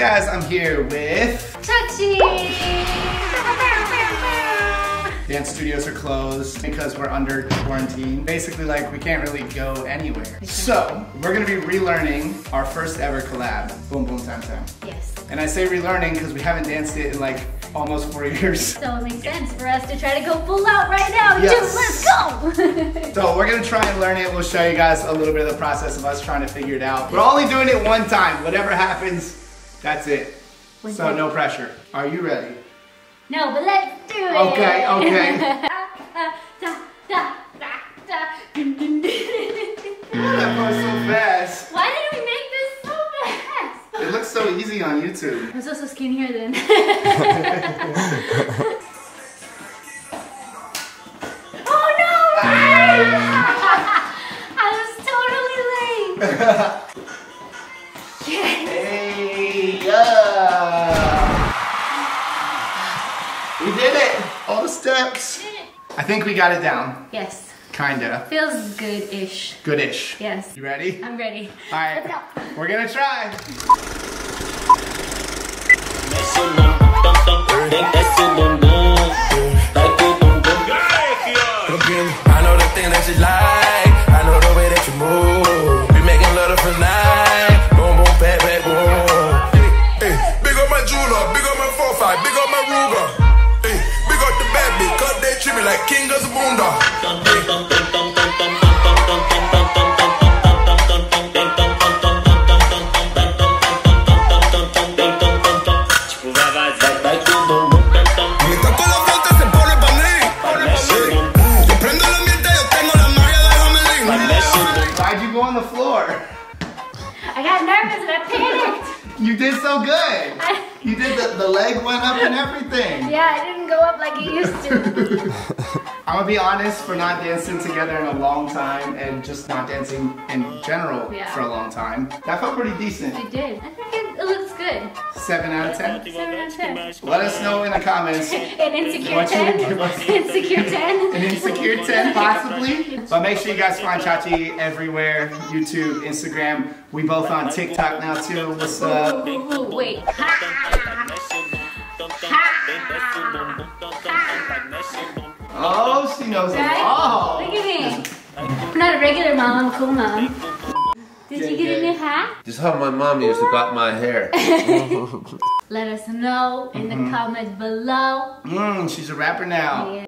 guys? I'm here with Chachi! dance studios are closed because we're under quarantine. Basically, like we can't really go anywhere. So we're gonna be relearning our first ever collab, Bum Bum Tam Tam. Yes. And I say relearning because we haven't danced it in like almost four years. So it makes sense for us to try to go full out right now. Yes. Dude, let's go! So we're gonna try and learn it. We'll show you guys a little bit of the process of us trying to figure it out. We're only doing it one time. Whatever happens, that's it. One So no pressure. Are you ready? no, but let's do it! Okay, okay. That was so fast. Why did we make this so fast? It looks so easy on YouTube. I'm so, so skinnier then. oh no! I was totally late. We did it. All the steps. I think we got it down. Yes. Kinda. Feels good-ish. Good-ish. Yes. You ready? I'm ready. All right. Let's go. We're gonna try. I know the thing that you like. I know the way that you move. We making love the night. Boom, boom, pat, pat, boom. Hey, big up my jeweler, big up my 4-5, big up my Ruger. Me like king of the boondock. Mientras toda la flota se pone pa' mí. Yo prendo la mierda, yo tengo la magia de Hamelin. Why'd you go on the floor? I got nervous and I panicked. You did so good. I, You did the, the leg went up and everything. yeah, it didn't go up like it used to. I'm gonna be honest, for not dancing together in a long time and just not dancing in general Yeah. for a long time, that felt pretty decent. I did. I think it, it looks good. Seven out of ten. Seven out of ten. Let us know in the comments. An insecure What you would 10? give. Insecure 10? An insecure 10 possibly. But make sure you guys find Chachi everywhere. YouTube, Instagram. We both on TikTok now too. What's up? Ooh, ooh, ooh, wait. Oh, she knows it Right? all. Look at me. I'm not a regular mom, I'm a cool mom. Did you get a new hat? Just how my mom used to cut my hair. Let us know in the mm-hmm. comments below. Mmm, she's a rapper now. Yeah.